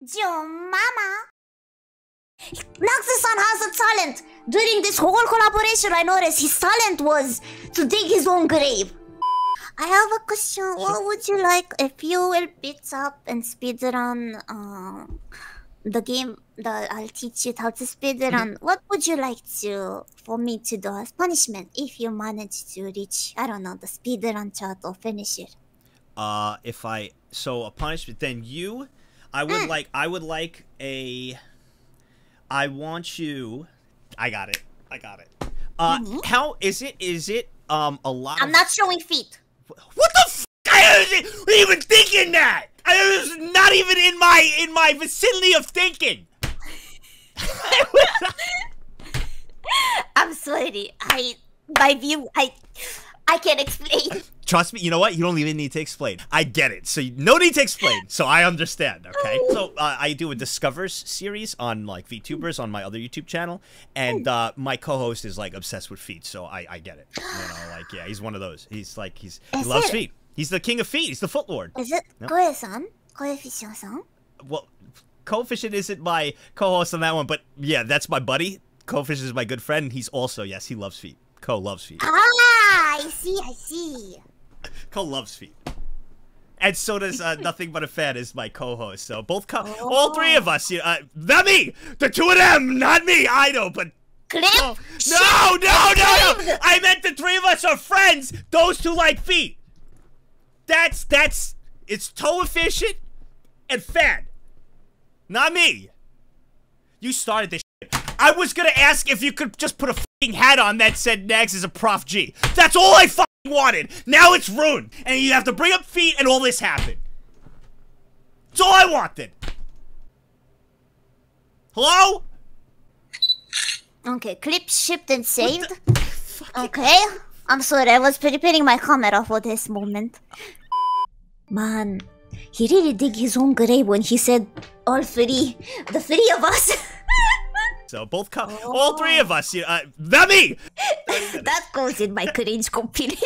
Your mama. Naxus-san has a talent. During this whole collaboration, I noticed his talent was to dig his own grave. I have a question. What would you like if you will beat up and speed speedrun uh, the game that I'll teach you how to speedrun? what would you like to for me to do as punishment if you manage to reach I don't know the speedrun chart or finish it? Uh, if I so a punishment, then you, I would Mm. like I would like a. I want you. I got it. I got it. Uh, how is it? Is it um a lot? I'm not showing feet. What the? F- I wasn't even thinking that. I was not even in my in my vicinity of thinking. I'm sorry. I my view. I I can't explain. Trust me, you know what? You don't even need to explain. I get it. So you, no need to explain. So I understand. Okay. So uh, I do a Discovers series on like VTubers on my other YouTube channel, and uh, my co-host is like obsessed with feet. So I, I get it. You know, like yeah, he's one of those. He's like he's he loves it- feet. He's the king of feet. He's the foot lord. Is it No. Koe-san? Koe-fission-san? Well, Coefficient isn't my co-host on that one, but yeah, that's my buddy. Coefficient is my good friend. He's also yes, he loves feet. Co loves feet. Ah, I see, I see. Co loves feet. And so does uh, Nothing But a Fan is my co-host. So both, co- all three of us, you know, uh, not me, the two of them, not me. I know, but Clip? no, no, no, no, no. I meant the three of us are friends. Those two like feet. That's that's it's toe efficient and fan, not me. You started this. Shit. I was gonna ask if you could just put a hat on that said Nagzz is a Prof G. That's all I fucking wanted. Now it's ruined, and you have to bring up feet, and all this happened. That's all I wanted. Hello? Okay, clip shipped and saved. Okay. I'm sorry, I was preparing my camera for this moment. Man, he really dig his own grave when he said all three, the three of us. So both, co- all three of us, you, uh, me. that goes in my cringe compilation.